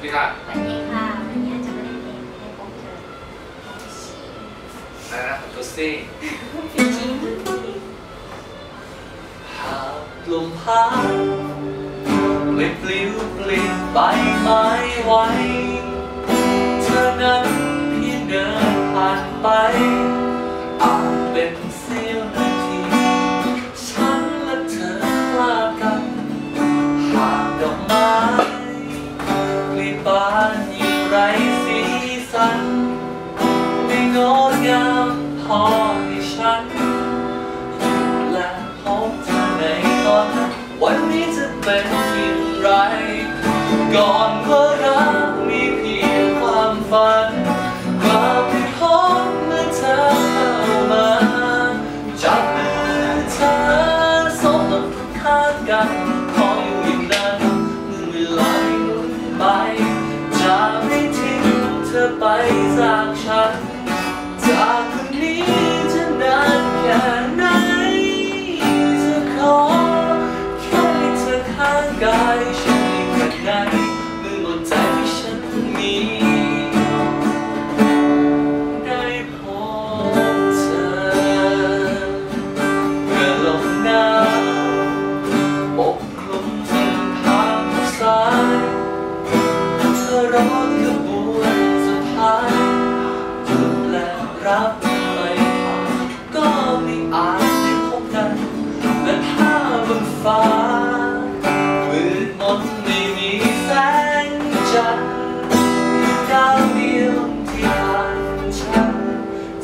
สวัสดีค่ะสวัสดีค่ะวันนี้จะมาเล่นเพลงให้พบเธอของพิชชี่อะไรนะกุซี่พิชชี่หากลมพัดปลิวปลิวปลิวใบไม้ไหวเธอนั้นเพียงเดินผ่านไปอาจเป็น กลีบบานยิ่งไรสีสัน ไม่งดงามพอให้ฉันและพบเธอในตอนนั้นวันนี้จะเป็นอย่างไรก่อนว่ารักมีเพียงความฝันกลับไปพบเมื่อเธอเข้ามาจับมือเธอสบลงข้างกันขออยู่ เธอไปจากฉัน จากวันนี้จะนานแค่ไหนจะขอแค่ให้เธอข้างกายฉันอีกแค่ไหนเมื่อหมดใจที่ฉันมีได้พบเธอเมื่อลมหนาวปกคลุมเส้นทางสายเธอรอ รับเธอไปผ่านก็ไม่อาจได้พบกันและถ้าบนฟ้ามืดมนไม่มีแสงจันทร์ดาวเดียวที่ผ่านฉัน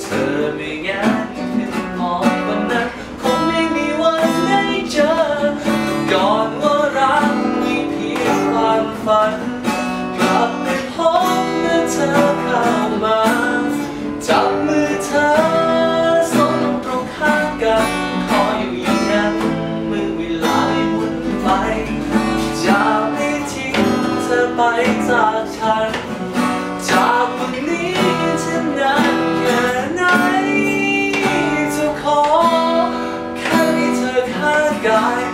เธอไม่แงนขึ้นมองวันนั้นคงไม่มีวันได้เจอ ก่อนว่ารักมีเพียงความฝันกลับไปพบ จากฉัน จากวันนี้ฉันานแค่ไหนจะขอแค่ให้เธอข้างกาย